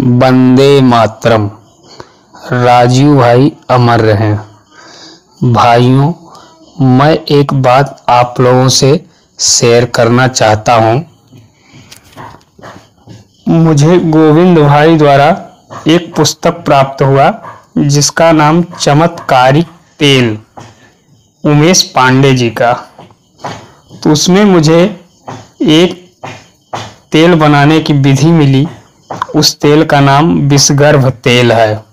वंदे मातरम। राजीव भाई अमर रहे। भाइयों, मैं एक बात आप लोगों से शेयर करना चाहता हूँ। मुझे गोविंद भाई द्वारा एक पुस्तक प्राप्त हुआ, जिसका नाम चमत्कारिक तेल, उमेश पांडे जी का। तो उसमें मुझे एक तेल बनाने की विधि मिली। उस तेल का नाम विषगर्भ तेल है।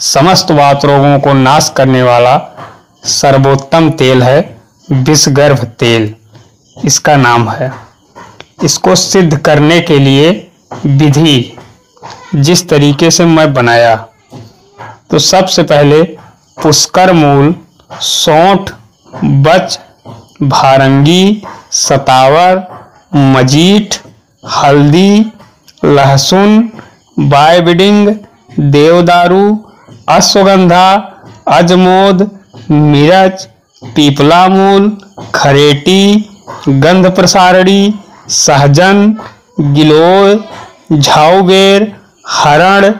समस्त वात रोगों को नाश करने वाला सर्वोत्तम तेल है विषगर्भ तेल। इसका नाम है। इसको सिद्ध करने के लिए विधि जिस तरीके से मैं बनाया। तो सबसे पहले पुष्कर मूल, सौंठ, बच, भारंगी, सतावर, मजीठ, हल्दी लहसुन, बायबिडिंग, देवदारू, अश्वगंधा, अजमोद, मिर्च, पीपला मूल, खरेटी गंध प्रसारणी सहजन, गिलोय झाऊबेर हरण,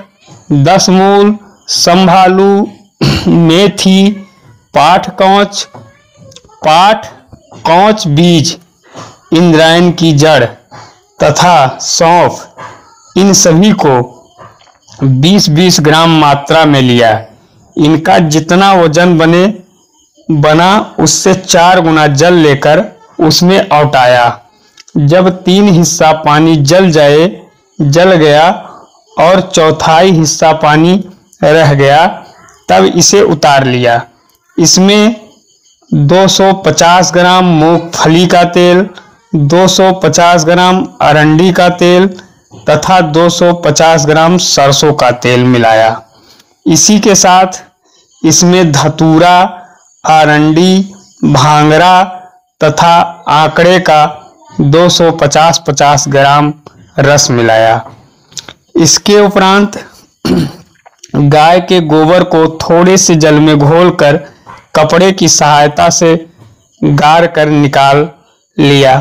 दसमूल, संभालू, मेथी, पाठ कौच पाठ कौच बीज इंद्रायन की जड़, तथा सौंफ। इन सभी को 20-20 ग्राम मात्रा में लिया। इनका जितना वज़न बने, बना, उससे चार गुना जल लेकर उसमें औटाया। जब तीन हिस्सा पानी जल जाए, जल गया और चौथाई हिस्सा पानी रह गया, तब इसे उतार लिया। इसमें 250 ग्राम मूंगफली का तेल 250 ग्राम अरंडी का तेल तथा 250 ग्राम सरसों का तेल मिलाया। इसी के साथ इसमें धतूरा अरंडी भांगरा तथा आंकड़े का 250-50 ग्राम रस मिलाया। इसके उपरांत गाय के गोबर को थोड़े से जल में घोलकर कपड़े की सहायता से गार कर निकाल लिया।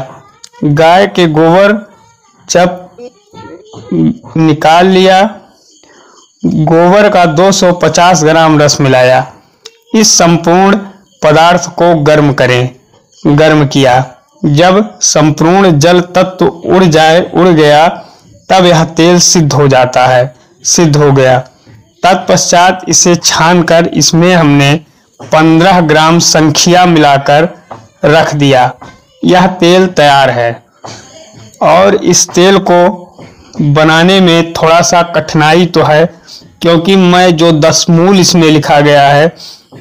गाय के गोबर जब निकाल लिया। गोबर का 250 ग्राम रस मिलाया। इस संपूर्ण पदार्थ को गर्म करें। गर्म किया। जब संपूर्ण जल तत्व उड़ जाए, उड़ गया, तब यह तेल सिद्ध हो जाता है, सिद्ध हो गया। तत्पश्चात इसे छानकर इसमें हमने 15 ग्राम संखिया मिलाकर रख दिया। यह तेल तैयार है। और इस तेल को बनाने में थोड़ा सा कठिनाई तो है, क्योंकि मैं जो दस मूल इसमें लिखा गया है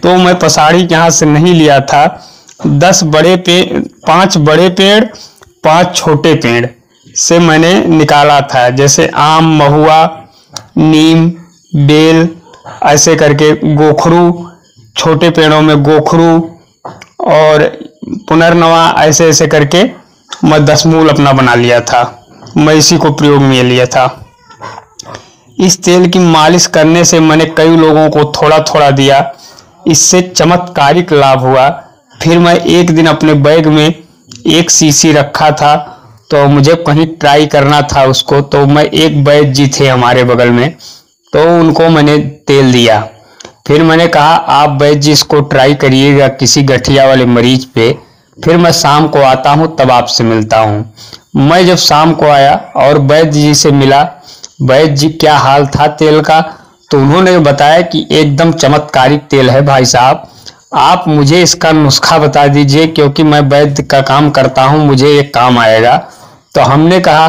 तो मैं पसाड़ी यहाँ से नहीं लिया था। दस बड़े पेड़ पाँच बड़े पेड़, पाँच छोटे पेड़ से मैंने निकाला था, जैसे आम, महुआ, नीम, बेल, ऐसे करके गोखरू, छोटे पेड़ों में गोखरू, और पुनर्नवा ऐसे ऐसे करके मैं दस मूल अपना बना लिया था। मैं इसी को प्रयोग में लिया था। इस तेल की मालिश करने से मैंने कई लोगों को थोड़ा थोड़ा दिया। इससे चमत्कारिक लाभ हुआ। फिर मैं एक दिन अपने बैग में एक सीसी रखा था तो मुझे कहीं ट्राई करना था उसको तो मैं एक बैग जी थे हमारे बगल में तो उनको मैंने तेल दिया। फिर मैंने कहा, आप वैद्य जी इसको ट्राई करिएगा किसी गठिया वाले मरीज़ पे फिर मैं शाम को आता हूँ, तब आपसे मिलता हूँ। मैं जब शाम को आया और वैद्य जी से मिला, वैद्य जी, क्या हाल था तेल का? तो उन्होंने बताया कि एकदम चमत्कारिक तेल है भाई साहब। आप मुझे इसका नुस्खा बता दीजिए, क्योंकि मैं वैद्य का काम करता हूँ, मुझे ये काम आएगा। तो हमने कहा,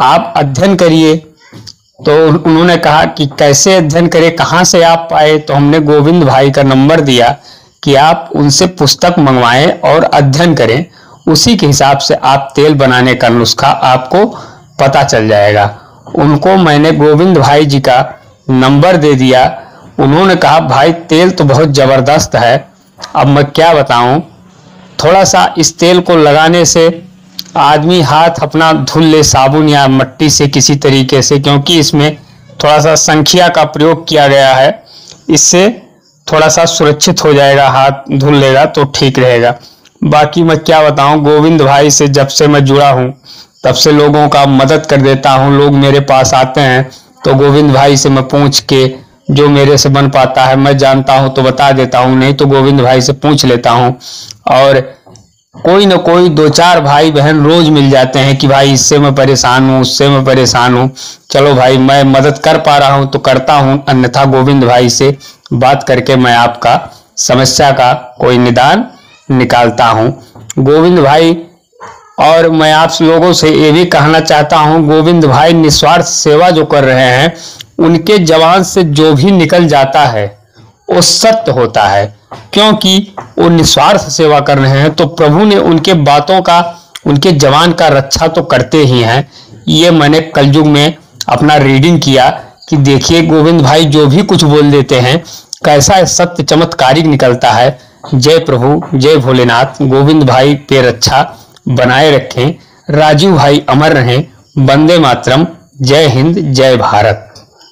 आप अध्ययन करिए। तो उन्होंने कहा कि कैसे अध्ययन करें, कहाँ से आप आए? तो हमने गोविंद भाई का नंबर दिया। कि आप उनसे पुस्तक मंगवाएँ और अध्ययन करें। उसी के हिसाब से आप तेल बनाने का नुस्खा आपको पता चल जाएगा। उनको मैंने गोविंद भाई जी का नंबर दे दिया। उन्होंने कहा, भाई, तेल तो बहुत ज़बरदस्त है। अब मैं क्या बताऊँ? थोड़ा सा इस तेल को लगाने से आदमी हाथ अपना धुल ले, साबुन या मट्टी से किसी तरीके से, क्योंकि इसमें थोड़ा सा संख्या का प्रयोग किया गया है। इससे थोड़ा सा सुरक्षित हो जाएगा, हाथ धुल लेगा तो ठीक रहेगा। बाकी मैं क्या बताऊँ, गोविंद भाई से जब से मैं जुड़ा हूँ, तब से लोगों का मदद कर देता हूँ, लोग मेरे पास आते हैं तो गोविंद भाई से मैं पूछ के जो मेरे से बन पाता है, मैं जानता हूँ तो बता देता हूँ, नहीं तो गोविंद भाई से पूछ लेता हूँ। और कोई ना कोई दो चार भाई बहन रोज मिल जाते हैं कि भाई इससे मैं परेशान हूँ, उससे मैं परेशान हूँ। चलो भाई, मैं मदद कर पा रहा हूँ तो करता हूँ, अन्यथा गोविंद भाई से बात करके मैं आपका समस्या का कोई निदान निकालता हूँ। गोविंद भाई, और मैं आप लोगों से ये भी कहना चाहता हूँ, गोविंद भाई निस्वार्थ सेवा जो कर रहे हैं, उनके जवान से जो भी निकल जाता है, वो सत्य होता है। क्योंकि वो निस्वार्थ सेवा कर रहे हैं तो प्रभु ने उनके बातों का, उनके जवान का रक्षा तो करते ही हैं। ये मैंने कलयुग में अपना रीडिंग किया कि देखिए गोविंद भाई जो भी कुछ बोल देते हैं, कैसा सत्य चमत्कारिक निकलता है। जय प्रभु, जय भोलेनाथ, गोविंद भाई पे रक्षा बनाए रखें राजू भाई अमर रहें, वंदे मातरम, जय हिंद, जय भारत।